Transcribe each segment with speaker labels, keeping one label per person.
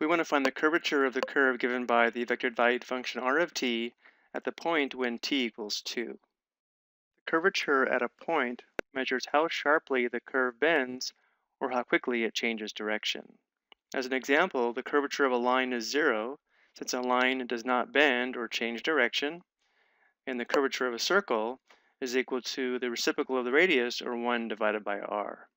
Speaker 1: We want to find the curvature of the curve given by the vector valued function r of t at the point when t equals 2. The curvature at a point measures how sharply the curve bends or how quickly it changes direction. As an example, the curvature of a line is 0 since a line does not bend or change direction, and the curvature of a circle is equal to the reciprocal of the radius, or 1 divided by r.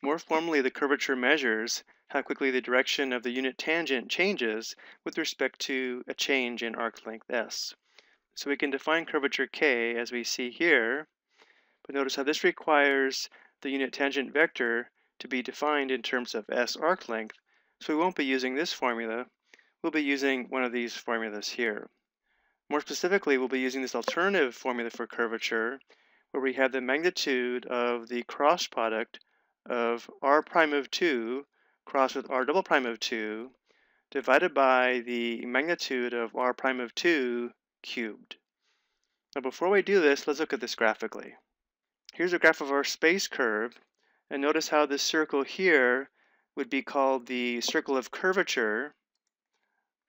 Speaker 1: More formally, the curvature measures how quickly the direction of the unit tangent changes with respect to a change in arc length s. So we can define curvature k as we see here, but notice how this requires the unit tangent vector to be defined in terms of s arc length, so we won't be using this formula, we'll be using one of these formulas here. More specifically, we'll be using this alternative formula for curvature, where we have the magnitude of the cross product of r prime of 2 crossed with r double prime of 2 divided by the magnitude of r prime of 2 cubed. Now before we do this, let's look at this graphically. Here's a graph of our space curve, and notice how this circle here would be called the circle of curvature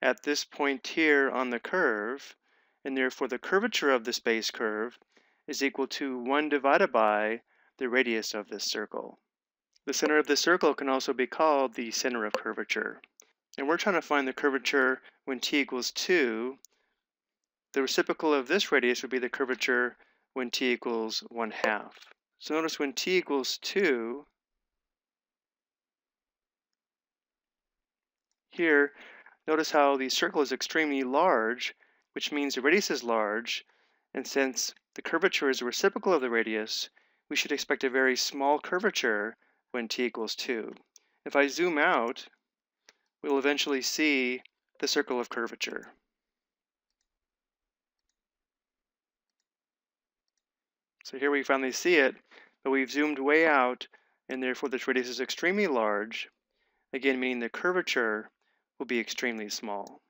Speaker 1: at this point here on the curve, and therefore the curvature of the space curve is equal to 1 divided by the radius of this circle. The center of the circle can also be called the center of curvature. And we're trying to find the curvature when t equals 2. The reciprocal of this radius would be the curvature when t equals 1 half. So notice when t equals 2, here, notice how the circle is extremely large, which means the radius is large, and since the curvature is the reciprocal of the radius, we should expect a very small curvature when t equals 2. If I zoom out, we'll eventually see the circle of curvature. So here we finally see it, but we've zoomed way out, and therefore this radius is extremely large, again meaning the curvature will be extremely small.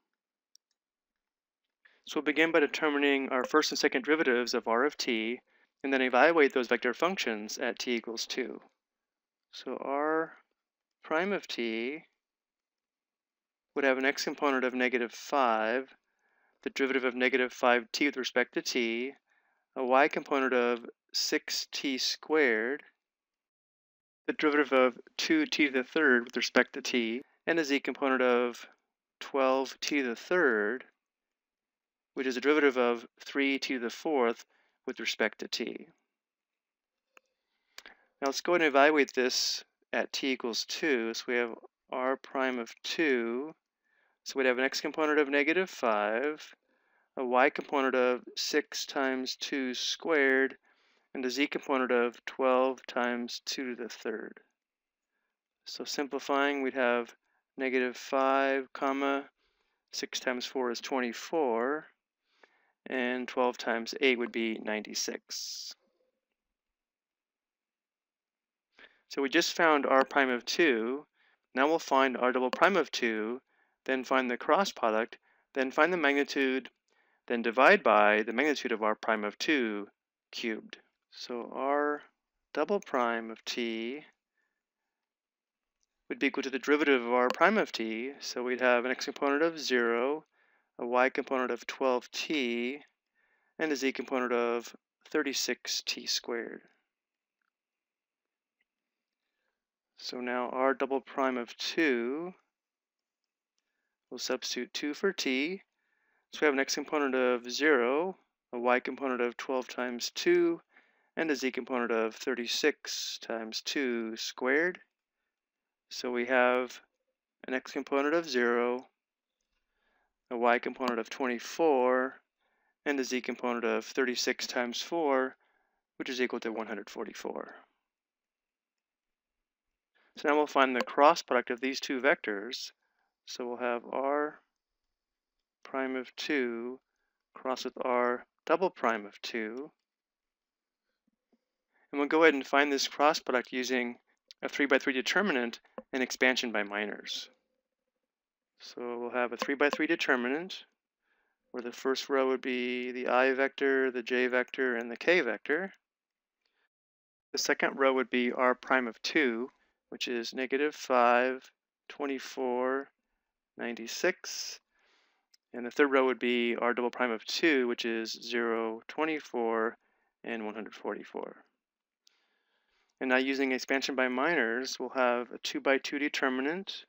Speaker 1: So we'll begin by determining our first and second derivatives of r of t, and then evaluate those vector functions at t equals 2. So r prime of t would have an x component of negative 5, the derivative of negative 5t with respect to t, a y component of 6t squared, the derivative of 2t to the third with respect to t, and a z component of 12t to the third, which is a derivative of 3t to the fourth with respect to t. Now let's go ahead and evaluate this at t equals 2. So we have r prime of 2. So we'd have an x component of negative 5, a y component of 6 times 2 squared, and a z component of 12 times 2 to the third. So simplifying, we'd have negative 5, comma, 6 times 4 is 24, and 12 times 8 would be 96. So we just found r prime of 2. Now we'll find r double prime of 2, then find the cross product, then find the magnitude, then divide by the magnitude of r prime of 2 cubed. So r double prime of t would be equal to the derivative of r prime of t. So we'd have an x component of 0, a y component of 12t, and a z component of 36t squared. So now r double prime of 2, we'll substitute 2 for t. So we have an x component of 0, a y component of 12 times 2, and a z component of 36 times 2 squared. So we have an x component of 0, a y component of 24, and a z component of 36 times 4, which is equal to 144. So now we'll find the cross product of these two vectors. So we'll have r prime of 2 cross with r double prime of 2. And we'll go ahead and find this cross product using a 3 by 3 determinant and expansion by minors. So we'll have a 3 by 3 determinant where the first row would be the i vector, the j vector, and the k vector. The second row would be r prime of 2 which is negative 5, 24, 96. And the third row would be r double prime of 2, which is 0, 24, and 144. And now using expansion by minors, we'll have a 2 by 2 determinant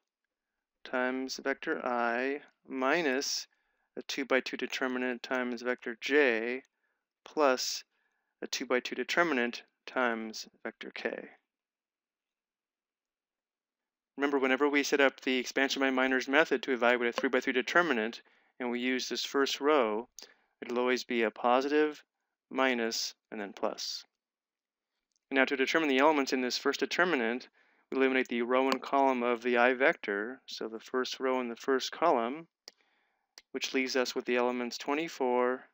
Speaker 1: times vector i minus a 2 by 2 determinant times vector j plus a 2 by 2 determinant times vector k. Remember, whenever we set up the expansion by minors method to evaluate a 3 by 3 determinant, and we use this first row, it'll always be a positive, minus, and then plus. And now to determine the elements in this first determinant, we eliminate the row and column of the i vector, so the first row and the first column, which leaves us with the elements 24,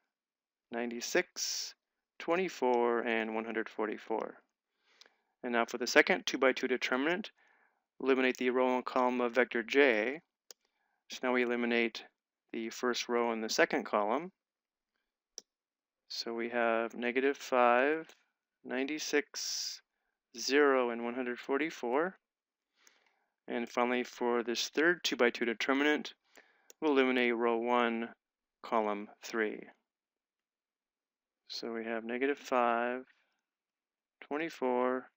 Speaker 1: 96, 24, and 144. And now for the second 2 by 2 determinant, eliminate the row and column of vector j. So now we eliminate the first row and the second column. So we have negative 5, 96, 0, and 144. And finally, for this third 2 by 2 determinant, we'll eliminate row 1, column 3. So we have negative 5, 24,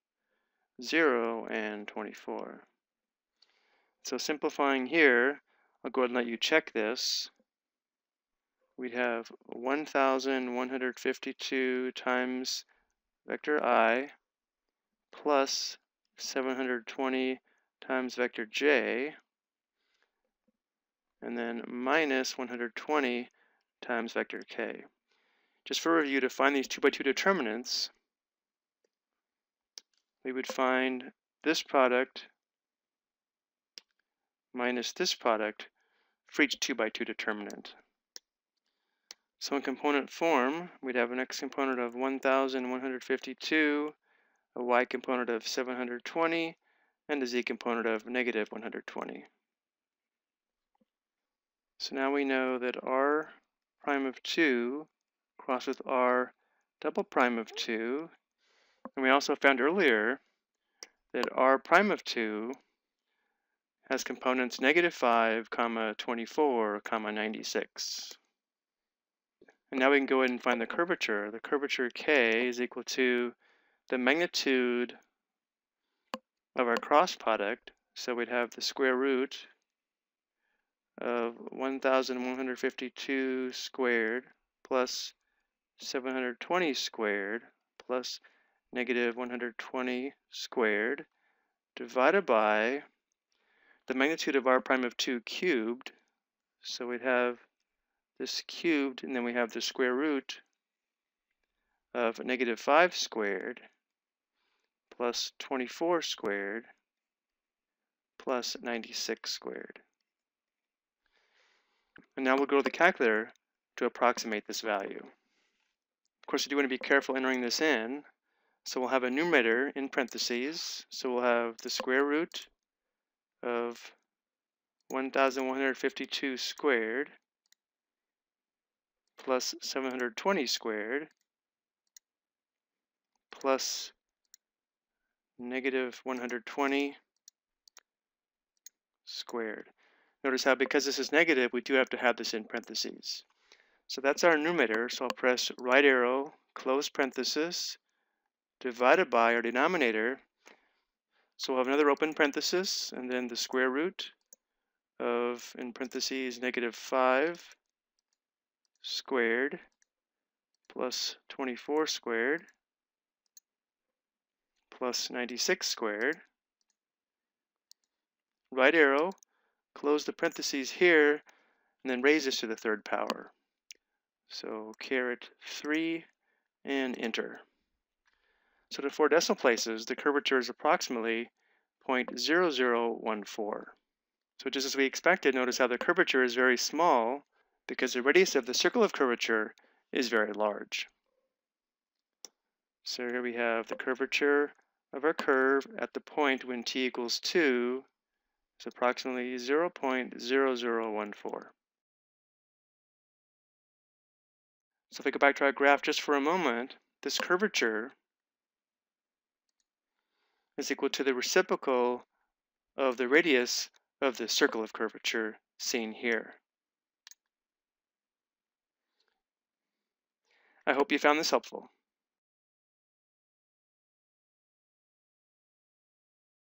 Speaker 1: 0, and 24. So simplifying here, I'll go ahead and let you check this we'd have 1,152 times vector i plus 720 times vector j, and then minus 120 times vector k. Just for review, to find these 2 by 2 determinants, we would find this product minus this product for each 2 by 2 determinant. So in component form, we'd have an x component of 1,152, a y component of 720, and a z component of negative 120. So now we know that r prime of 2 cross with r double prime of 2. And we also found earlier that r prime of 2 has components negative 5, comma 24, comma 96. And now we can go ahead and find the curvature. The curvature k is equal to the magnitude of our cross product. So we'd have the square root of 1,152 squared plus 720 squared plus negative 120 squared divided by the magnitude of r prime of 2 cubed. So we'd have this cubed, and then we have the square root of negative 5 squared plus 24 squared plus 96 squared. And now we'll go to the calculator to approximate this value. Of course, you do want to be careful entering this in. So we'll have a numerator in parentheses. So we'll have the square root of 1,152 squared plus 720 squared plus negative 120 squared. Notice how because this is negative, we do have to have this in parentheses. So that's our numerator, so I'll press right arrow, close parenthesis, divided by our denominator. So we'll have another open parenthesis, and then the square root of, in parentheses, negative 5 squared plus 24 squared plus 96 squared. Right arrow, close the parentheses here, and then raise this to the third power. So caret 3 and enter. So to four decimal places, the curvature is approximately 0.0014. So just as we expected, notice how the curvature is very small because the radius of the circle of curvature is very large. So here we have the curvature of our curve at the point when t equals 2 is approximately 0.0014. So if we go back to our graph just for a moment, this curvature is equal to the reciprocal of the radius of the circle of curvature seen here. I hope you found this helpful.